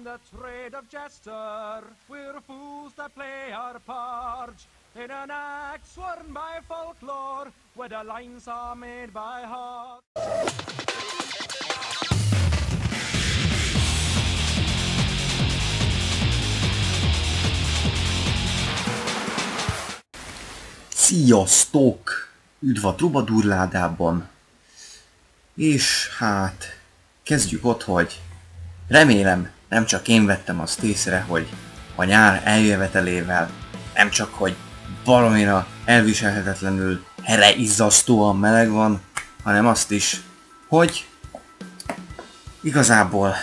in the trade of jester. We're fools that play our part in an act sworn by folklore, where the lines are made by heart. Sziasztok! Üdv a Trubadurládában! És hát, kezdjük ott, hogy remélem nem csak én vettem azt észre, hogy a nyár eljövetelével nem csak, hogy valamira elviselhetetlenül here izzasztóan meleg van, hanem azt is, hogy igazából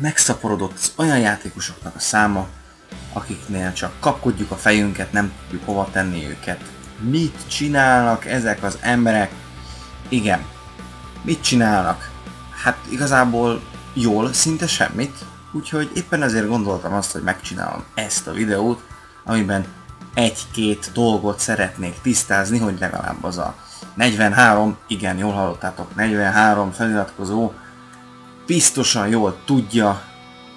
megszaporodott olyan játékosoknak a száma, akiknél csak kapkodjuk a fejünket, nem tudjuk hova tenni őket. Mit csinálnak ezek az emberek? Igen, mit csinálnak? Hát igazából jól, szinte semmit, úgyhogy éppen ezért gondoltam azt, hogy megcsinálom ezt a videót, amiben egy-két dolgot szeretnék tisztázni, hogy legalább az a 43, igen, jól hallottátok, 43 feliratkozó biztosan jól tudja,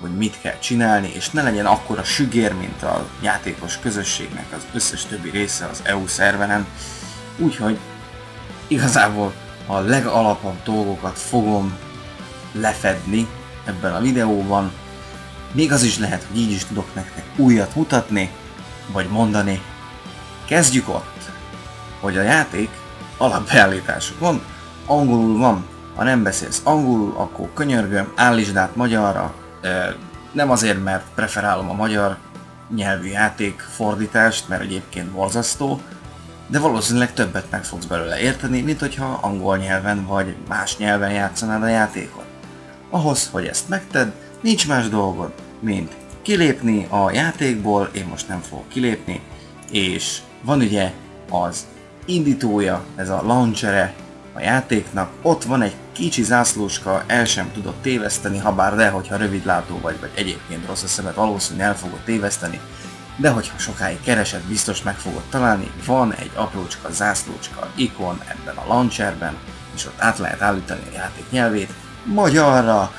hogy mit kell csinálni, és ne legyen akkora sügér, mint a játékos közösségnek az összes többi része az EU szerveren. Úgyhogy igazából a legalapabb dolgokat fogom lefedni ebben a videóban. Még az is lehet, hogy így is tudok nektek újat mutatni, vagy mondani. Kezdjük ott, hogy a játék alapbeállításokon angolul van. Ha nem beszélsz angolul, akkor könyörgöm, állítsd át magyarra, nem azért, mert preferálom a magyar nyelvű játék fordítást, mert egyébként borzasztó, de valószínűleg többet meg fogsz belőle érteni, mint hogyha angol nyelven vagy más nyelven játszanád a játékot. Ahhoz, hogy ezt megted, nincs más dolgod, mint kilépni a játékból, én most nem fogok kilépni, és van ugye az indítója, ez a launchere a játéknak, ott van egy kicsi zászlóska, el sem tudod téveszteni, ha bár de, hogyha rövidlátó vagy, vagy egyébként rossz a szemed, valószínűleg el fogod téveszteni, de hogyha sokáig keresed, biztos meg fogod találni, van egy aprócska zászlócska ikon ebben a launcherben, és ott át lehet állítani a játék nyelvét, magyarra,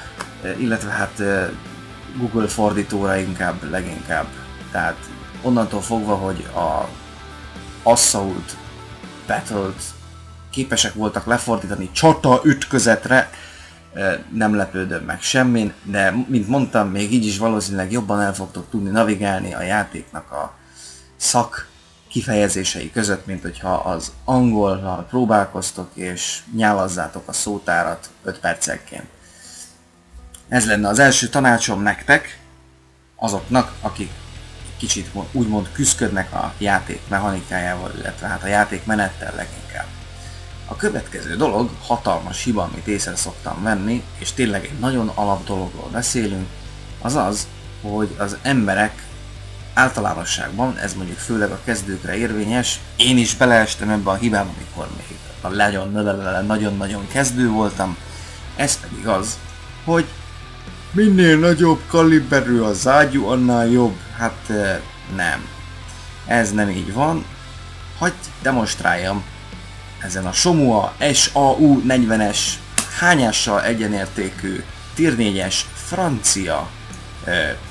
illetve hát Google fordítóra inkább, leginkább. Tehát onnantól fogva, hogy a Assault Battle-t képesek voltak lefordítani csata ütközetre, nem lepődöm meg semmin, de mint mondtam, még így is valószínűleg jobban el fogtok tudni navigálni a játéknak a szak kifejezései között, mint hogyha az angollal próbálkoztok és nyálazzátok a szótárat 5 percenként. Ez lenne az első tanácsom nektek, azoknak, akik kicsit úgymond küzdködnek a játék mechanikájával, illetve hát a játék menettel leginkább. A következő dolog, hatalmas hiba, amit észre szoktam venni, és tényleg egy nagyon alap dologról beszélünk, az az, hogy az emberek általánosságban, ez mondjuk főleg a kezdőkre érvényes, én is beleestem ebbe a hibába, amikor még nagyon-nagyon kezdő voltam, ez pedig az, hogy minél nagyobb kaliberű az ágyú, annál jobb. Hát nem. Ez nem így van. Hagy demonstráljam ezen a Somua SAU 40-es hányással egyenértékű tier 4-es francia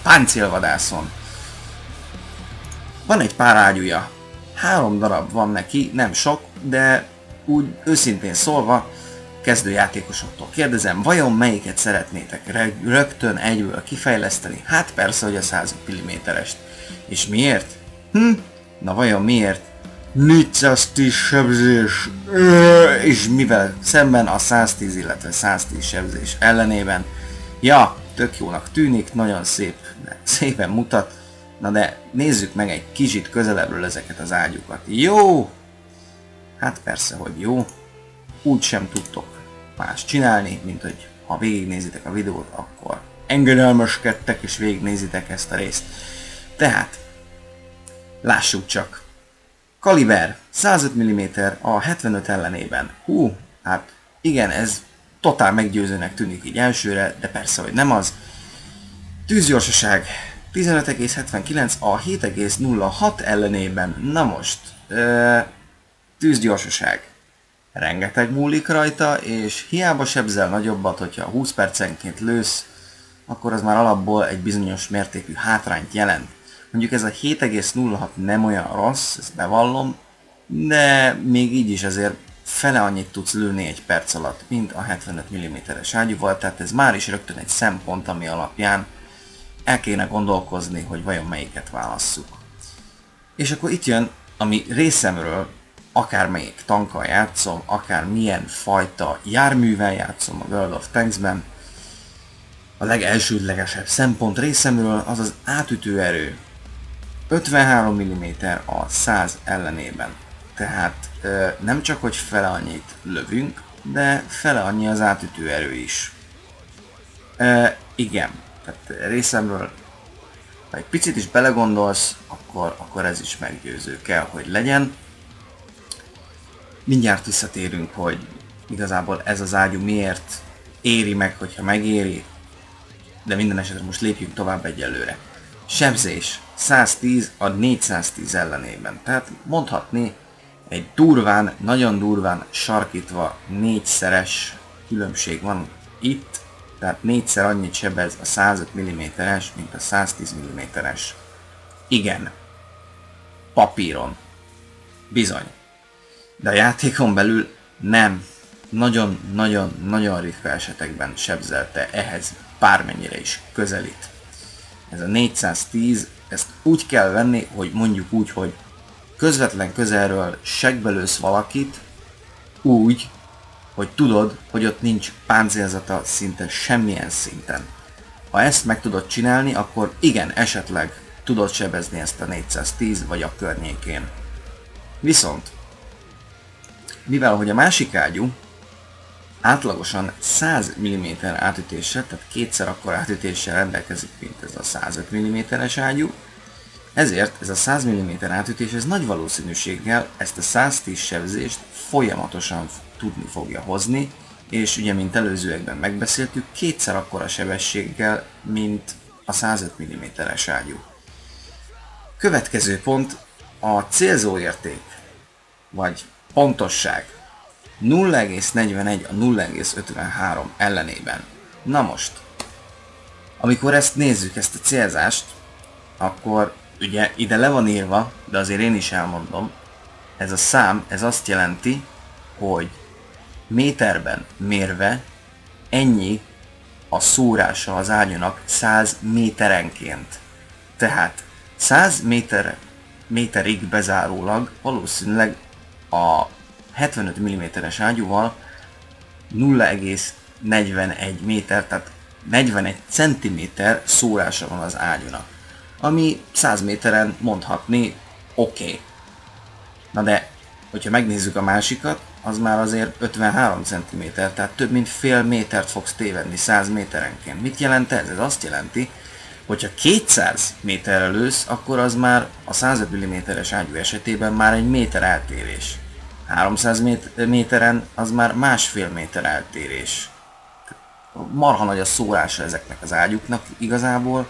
páncélvadászon. Van egy pár ágyúja. Három darab van neki, nem sok, de úgy őszintén szólva kezdőjátékosoktól kérdezem, vajon melyiket szeretnétek rögtön egyből kifejleszteni? Hát persze, hogy a 100 mm-est. És miért? Hm? Na vajon miért? 410 sebzés, és mivel szemben a 110, illetve 110 sebzés ellenében, ja, tök jónak tűnik, nagyon szép, szépen mutat, na de nézzük meg egy kicsit közelebbről ezeket az ágyukat. Jó! Hát persze, hogy jó. Úgy sem tudtok más csinálni, mint hogy ha végignézitek a videót, akkor engedelmeskedtek és végignézitek ezt a részt. Tehát, lássuk csak. Kaliber 105 mm a 75 ellenében. Hú, hát igen, ez totál meggyőzőnek tűnik így elsőre, de persze, hogy nem az. Tűzgyorsaság 15,79 a 7,06 ellenében. Na most, ö, tűzgyorsaság rengeteg múlik rajta, és hiába sebzel nagyobbat, hogyha 20 percenként lősz, akkor az már alapból egy bizonyos mértékű hátrányt jelent. Mondjuk ez a 7,06 nem olyan rossz, ezt bevallom, de még így is azért fele annyit tudsz lőni egy perc alatt, mint a 75 mm-es ágyúval, tehát ez már is rögtön egy szempont, ami alapján el kéne gondolkozni, hogy vajon melyiket válasszuk. És akkor itt jön, ami részemről akármelyik tankkal játszom, akár milyen fajta járművel játszom a World of Tanks-ben, a legelsődlegesebb szempont részemről az az átütő erő. 53 mm a 100 ellenében. Tehát nem csak, hogy fele annyit lövünk, de fele annyi az átütő erő is. E, igen, tehát részemről, ha egy picit is belegondolsz, akkor, akkor ez is meggyőző kell, hogy legyen. Mindjárt visszatérünk, hogy igazából ez az ágyú miért éri meg, hogyha megéri, de minden esetre most lépjünk tovább egyelőre. Sebzés 110 a 410 ellenében, tehát mondhatni egy durván, nagyon durván sarkítva négyszeres különbség van itt, tehát négyszer annyit sebez a 105 mm-es, mint a 110 mm-es. Igen. Papíron. Bizony. De a játékon belül nem. Nagyon-nagyon-nagyon ritka esetekben sebzelte ehhez bármennyire is közelít. Ez a 410, ezt úgy kell venni, hogy mondjuk úgy, hogy közvetlen közelről segbelősz valakit úgy, hogy tudod, hogy ott nincs páncélzata szinte semmilyen szinten. Ha ezt meg tudod csinálni, akkor igen, esetleg tudod sebezni ezt a 410 vagy a környékén. Viszont, mivel hogy a másik ágyú átlagosan 100 mm átütéssel, tehát kétszer akkor átütéssel rendelkezik, mint ez a 105 mm-es ágyú, ezért ez a 100 mm átütés ez nagy valószínűséggel ezt a 110 sebzést folyamatosan tudni fogja hozni, és ugye, mint előzőekben megbeszéltük, kétszer akkora sebességgel, mint a 105 mm-es ágyú. Következő pont a célzóérték, vagy pontosság. 0,41 a 0,53 ellenében. Na most, amikor ezt nézzük, ezt a célzást, akkor ugye ide le van írva, de azért én is elmondom, ez a szám, ez azt jelenti, hogy méterben mérve ennyi a szórása az ágyúnak 100 méterenként. Tehát 100 méter, méterig bezárólag valószínűleg a 75 mm-es ágyúval 0,41 méter, tehát 41 cm szórása van az ágyúnak ami 100 méteren mondhatni oké. Okay. Na de, hogyha megnézzük a másikat, az már azért 53 cm, tehát több mint fél métert fogsz tévedni 100 méterenként. Mit jelent ez? Ez azt jelenti, hogyha 200 méterre lősz, akkor az már a 105 mm-es ágyú esetében már egy méter eltérés. 300 méteren az már másfél méter eltérés. Marha nagy a szórása ezeknek az ágyuknak igazából,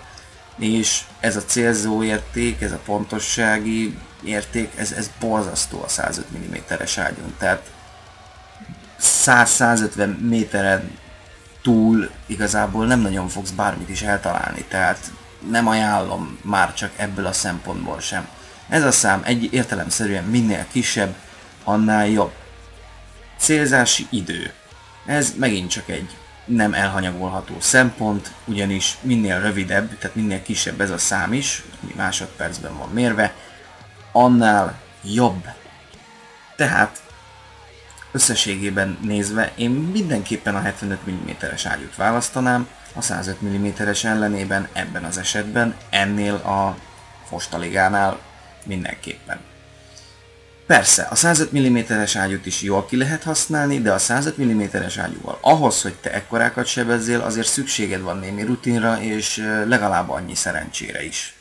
és ez a célzó érték, ez a pontossági érték, ez, ez borzasztó a 105 mm-es ágyon. Tehát 100-150 méteren túl igazából nem nagyon fogsz bármit is eltalálni, tehát nem ajánlom már csak ebből a szempontból sem. Ez a szám egy értelemszerűen minél kisebb, annál jobb. Célzási idő. Ez megint csak egy nem elhanyagolható szempont, ugyanis minél rövidebb, tehát minél kisebb ez a szám is, másodpercben van mérve, annál jobb. Tehát összességében nézve én mindenképpen a 75 mm-es ágyút választanám, a 105 mm-es ellenében ebben az esetben, ennél a Fostaligánál mindenképpen. Persze, a 105 mm-es ágyút is jól ki lehet használni, de a 105 mm-es ágyúval ahhoz, hogy te ekkorákat sebezzél, azért szükséged van némi rutinra, és legalább annyi szerencsére is.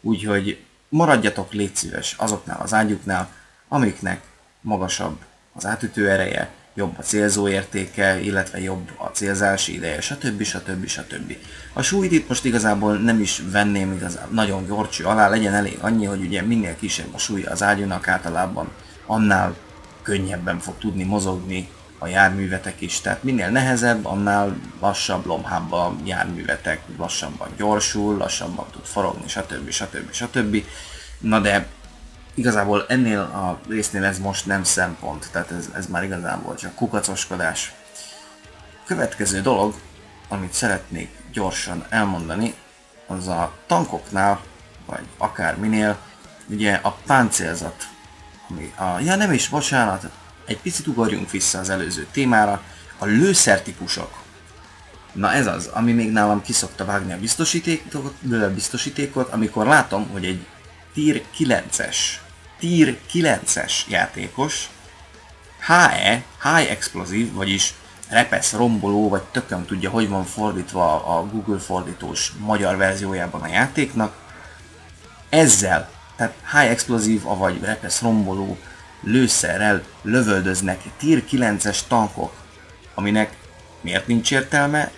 Úgyhogy maradjatok légy szíves azoknál az ágyuknál, amiknek magasabb az átütő ereje, jobb a célzó értéke, illetve jobb a célzási ideje, stb. stb. stb. A súlyt itt most igazából nem is venném igazán nagyon gyorcső alá, legyen elég annyi, hogy ugye minél kisebb a súlya az ágyúnak általában, annál könnyebben fog tudni mozogni a járművetek is. Tehát minél nehezebb, annál lassabb lombhába járművetek, lassabban gyorsul, lassabban tud forogni, stb. stb. stb. Na de igazából ennél a résznél ez most nem szempont, tehát ez, ez már igazából csak kukacoskodás. Következő dolog, amit szeretnék gyorsan elmondani, az a tankoknál, vagy akár minél, ugye a páncélzat. Ami a, ja nem is, bocsánat, egy picit ugorjunk vissza az előző témára, a lőszertípusok. Na ez az, ami még nálam kiszokta vágni a biztosítékot, biztosítékot, amikor látom, hogy egy tier 9-es, tier 9-es játékos HE, High Explosive, vagyis repesz, romboló, vagy tököm tudja, hogy van fordítva a Google fordítós magyar verziójában a játéknak. Ezzel, tehát High Explosive, vagy repesz, romboló lőszerrel lövöldöznek tier 9-es tankok, aminek miért nincs értelme?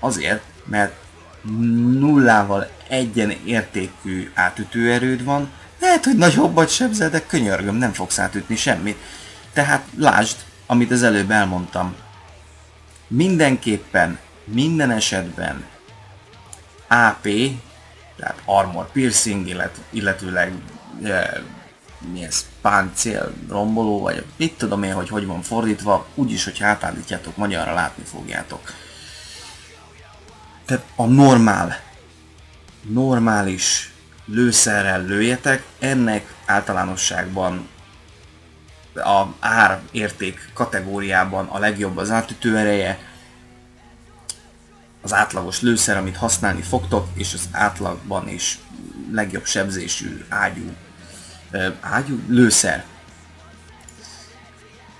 Azért, mert nullával egyen értékű átütőerőd van, lehet, hogy nagyobbat sebzel, de könyörgöm, nem fogsz átütni semmit. Tehát lásd, amit az előbb elmondtam. Mindenképpen, minden esetben AP, tehát armor piercing, illet, illetőleg e, mi ez, páncél, romboló, vagy mit tudom én, hogy hogy van fordítva, úgyis, hogy átállítjátok magyarra, látni fogjátok. Tehát a normál, normális lőszerrel lőjetek, ennek általánosságban a ár érték kategóriában a legjobb az átütő ereje, az átlagos lőszer, amit használni fogtok, és az átlagban is legjobb sebzésű ágyú, ágyú lőszer.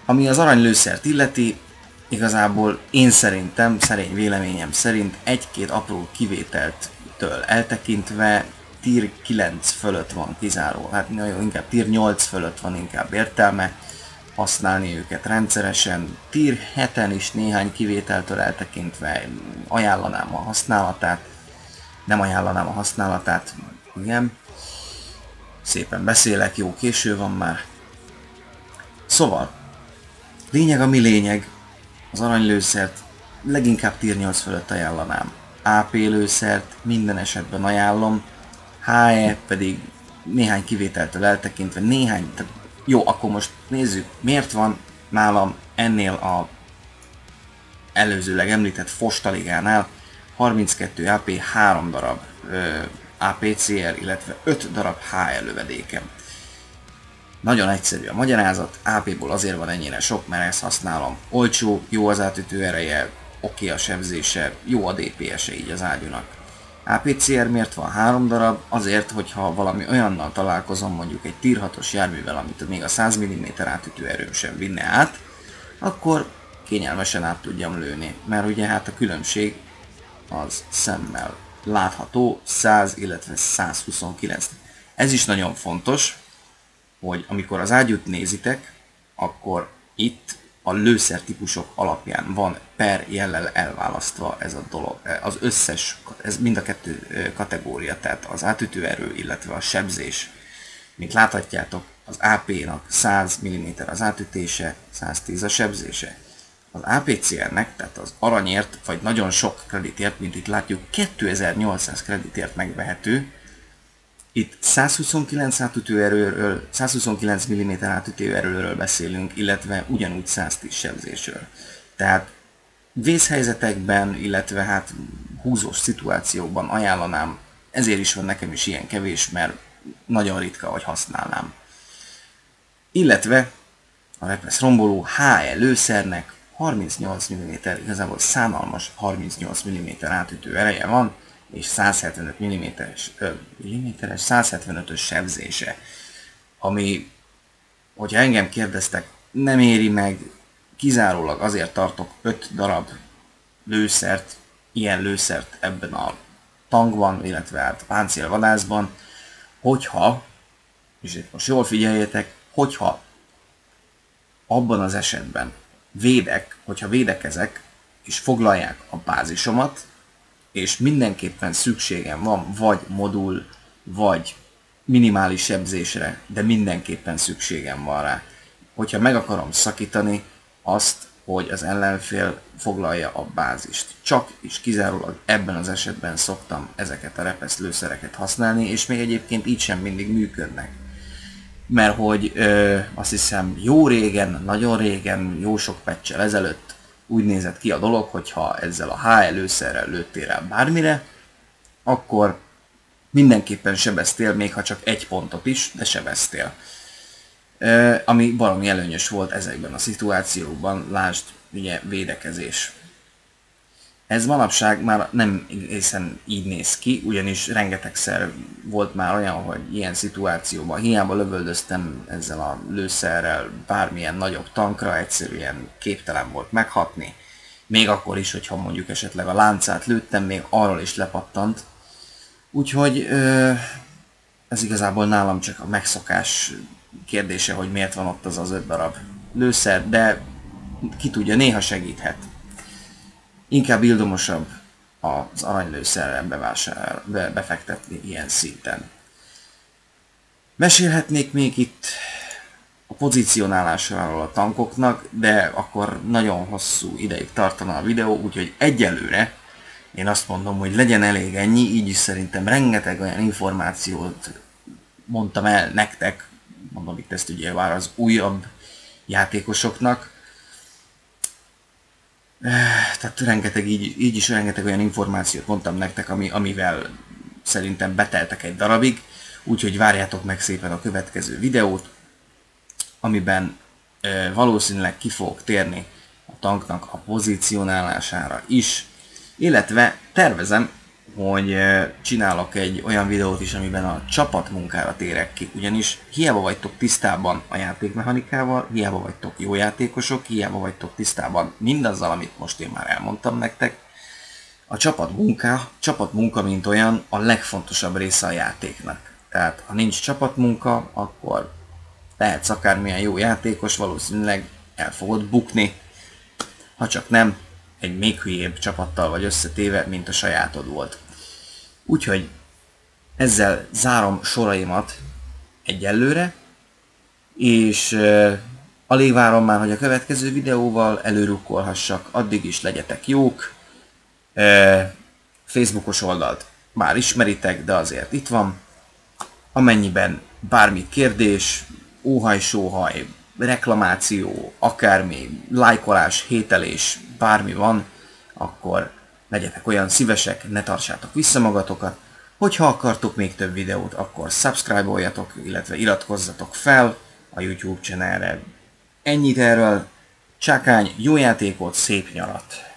Ami az aranylőszert illeti, igazából én szerintem, szerény véleményem szerint egy-két apró kivételtől eltekintve tier 9 fölött van kizáró, hát nagyon inkább tier 8 fölött van inkább értelme használni őket rendszeresen. Tier 7-en is néhány kivételtől eltekintve ajánlanám a használatát, nem ajánlanám a használatát, igen. Szépen beszélek, jó késő van már. Szóval, lényeg a mi lényeg, az aranylőszert leginkább tier 8 fölött ajánlanám. AP lőszert minden esetben ajánlom, HE pedig néhány kivételtől eltekintve, néhány, tehát jó, akkor most nézzük, miért van nálam ennél a előzőleg említett Fostaligánál 32 AP 3 darab ö, APCR, illetve 5 darab HL lövedékem. Nagyon egyszerű a magyarázat, AP-ból azért van ennyire sok, mert ezt használom. Olcsó, jó az átütő ereje, oké a sebzése, jó a DPS-e így az ágyúnak. APCR miért van három darab? Azért, hogyha valami olyannal találkozom, mondjuk egy 6-os járművel, amit még a 100 mm átütő erőm sem vinne át, akkor kényelmesen át tudjam lőni. Mert ugye hát a különbség az szemmel látható 100, illetve 129. Ez is nagyon fontos, hogy amikor az ágyút nézitek, akkor itt a lőszertípusok alapján van per jellel elválasztva ez a dolog. Az összes, ez mind a kettő kategória, tehát az átütőerő, illetve a sebzés. Mint láthatjátok, az AP-nak 100 mm az átütése, 110 a sebzése. Az APCR-nek, tehát az aranyért, vagy nagyon sok kreditért, mint itt látjuk, 2800 kreditért megvehető, itt 129 átütőerőről, 129 mm átütőerőről beszélünk, illetve ugyanúgy 110 sebzésről. Tehát vészhelyzetekben, illetve hát húzós szituációkban ajánlanám, ezért is van nekem is ilyen kevés, mert nagyon ritka, hogy használnám. Illetve a Repesz romboló HE lőszernek 38 mm, igazából szánalmas 38 mm átütő ereje van, és 175 mm-es, mm 175-ös sebzése, ami, hogyha engem kérdeztek, nem éri meg, kizárólag azért tartok 5 darab lőszert, ilyen lőszert ebben a tankban, illetve hát páncélvadászban, hogyha, és itt most jól figyeljetek, hogyha abban az esetben védek, hogyha védekezek, és foglalják a bázisomat, és mindenképpen szükségem van vagy modul, vagy minimális sebzésre, de mindenképpen szükségem van rá. Hogyha meg akarom szakítani, azt hogy az ellenfél foglalja a bázist. Csak és kizárólag ebben az esetben szoktam ezeket a repeszlőszereket használni, és még egyébként így sem mindig működnek. Mert hogy ö, azt hiszem jó régen, nagyon régen, jó sok pecsel ezelőtt úgy nézett ki a dolog, hogyha ezzel a H előszerrel lőttél rá bármire, akkor mindenképpen sebeztél, még ha csak egy pontot is, de sebeztél ami valami előnyös volt ezekben a szituációkban, lásd, ugye védekezés. Ez manapság már nem egészen így néz ki, ugyanis rengetegszer volt már olyan, hogy ilyen szituációban hiába lövöldöztem ezzel a lőszerrel bármilyen nagyobb tankra, egyszerűen képtelen volt meghatni. Még akkor is, hogyha mondjuk esetleg a láncát lőttem, még arról is lepattant. Úgyhogy ez igazából nálam csak a megszokás kérdése, hogy miért van ott az az öt darab lőszer, de ki tudja, néha segíthet. Inkább ildomosabb az aranylőszerrel bevásárol, be, befektetni ilyen szinten. Mesélhetnék még itt a pozícionálásáról a tankoknak, de akkor nagyon hosszú ideig tartana a videó, úgyhogy egyelőre én azt mondom, hogy legyen elég ennyi, így is szerintem rengeteg olyan információt mondtam el nektek, mondom itt ezt ugye már az újabb játékosoknak. Eh, tehát rengeteg, így, így is rengeteg olyan információt mondtam nektek, ami, amivel szerintem beteltek egy darabig, úgyhogy várjátok meg szépen a következő videót, amiben e, valószínűleg ki fogok térni a tanknak a pozícionálására is, illetve tervezem hogy csinálok egy olyan videót is, amiben a csapatmunkára térek ki, ugyanis hiába vagytok tisztában a játékmechanikával, hiába vagytok jó játékosok, hiába vagytok tisztában mindazzal, amit most én már elmondtam nektek, a csapatmunka, csapatmunka mint olyan a legfontosabb része a játéknak. Tehát ha nincs csapatmunka, akkor lehetsz akármilyen jó játékos, valószínűleg el fogod bukni. Ha csak nem, egy még hülyébb csapattal vagy összetéve, mint a sajátod volt. Úgyhogy ezzel zárom soraimat egyelőre, és alig várom már, hogy a következő videóval előrukkolhassak, addig is legyetek jók. Facebookos oldalt már ismeritek, de azért itt van. Amennyiben bármi kérdés, óhaj-sóhaj, reklamáció, akármi, lájkolás, hételés, bármi van, akkor legyetek olyan szívesek, ne tartsátok vissza magatokat. Hogyha akartok még több videót, akkor subscribe-oljatok, illetve iratkozzatok fel a YouTube channelre. Ennyit erről, csákány, jó játékot, szép nyarat!